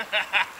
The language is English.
Ha ha ha!